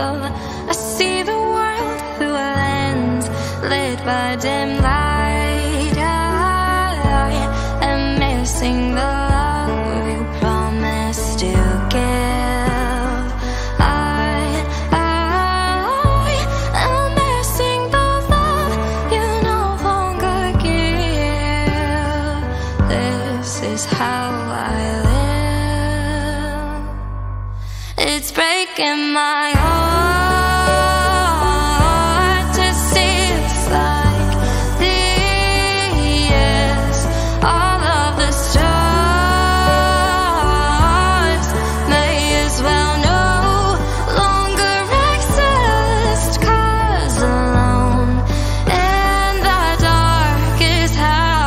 I see the world through a lens lit by dim light. I am missing the love you promised to give. I, I am missing the love you no longer give. This is how It's breaking my heart to see it's like this. All of the stars may as well no longer exist. 'Cause alone in the dark is how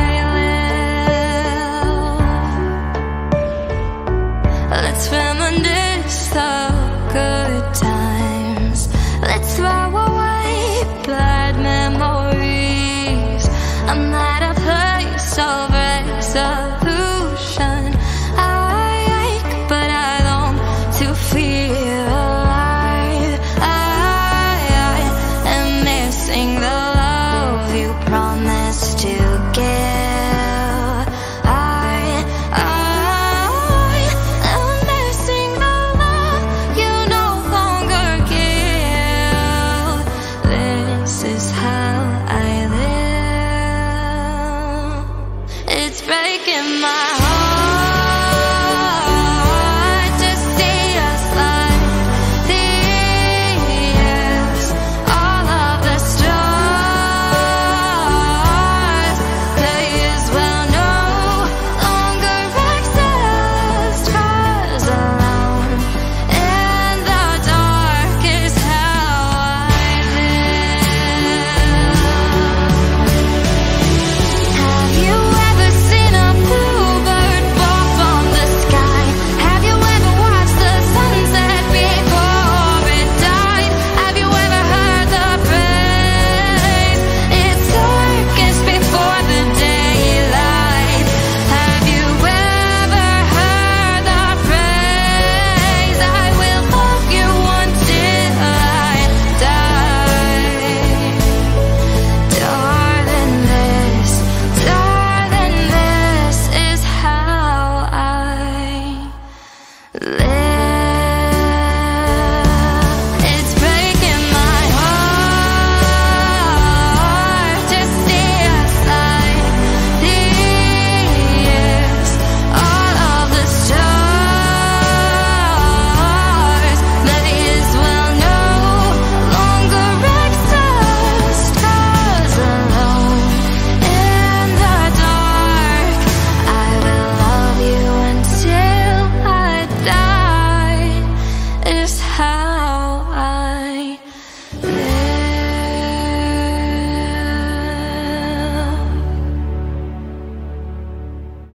I live. Let's passar. It's breaking my They